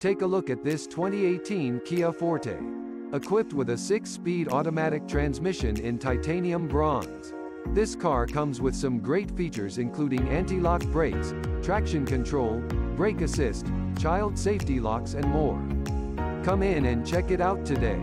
Take a look at this 2018 Kia Forte. Equipped with a 6-speed automatic transmission in titanium bronze. This car comes with some great features including anti-lock brakes, traction control, brake assist, child safety locks and more. Come in and check it out today.